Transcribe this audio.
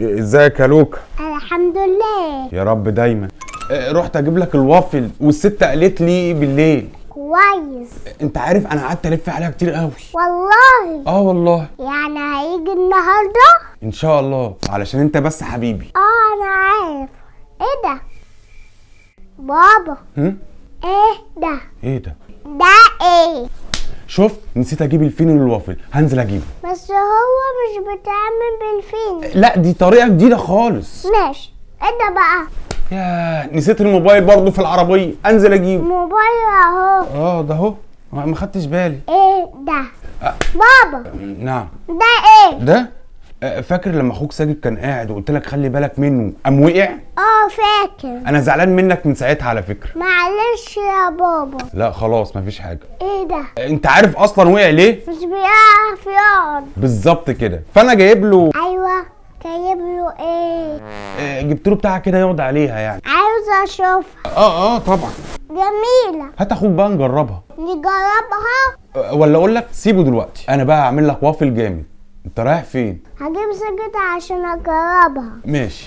ازيك يا لوكا؟ الحمد لله. يا رب دايما. آه، رحت أجيب لك الوافل والست قالت لي بالليل. كويس. انت عارف أنا قعدت الف عليها كتير قوي. والله. آه والله. يعني هيجي النهارده؟ إن شاء الله. علشان انت بس حبيبي. آه أنا عارف. إيه ده؟ بابا. هم؟ إيه ده؟ إيه ده؟ ده إيه؟ شوف نسيت أجيب الفين والوافل هنزل اجيبه. بس هو مش بيتعمل بالفين لا دي طريقة جديدة خالص. ماشي. إيه ده بقى. يا نسيت الموبايل برضو في العربية. انزل اجيبه موبايل اهو. آه ده اهو. ما خدتش بالي. إيه ده؟ آه. بابا. نعم. ده إيه؟ ده؟ فاكر لما أخوك ساجد كان قاعد وقلت لك خلي بالك منه قام وقع؟ آه فاكر. أنا زعلان منك من ساعتها على فكرة. معلش يا بابا. لا خلاص مفيش حاجة. إيه ده؟ انت عارف أصلا وقع ليه؟ مش بيعرف يقعد. بالظبط كده. فانا جايب له له إيه؟ آه، جبت له بتاعه كده يقعد عليها يعني. عاوزه اشوفها آه آه طبعا. جميلة. هات أخوك بقى نجربها. نجربها؟ آه، ولا أقول لك سيبه دلوقتي. أنا بقى هعمل لك وافل جامد. أنت رايح فين؟ هجيب سجد عشان أجربها. ماشي.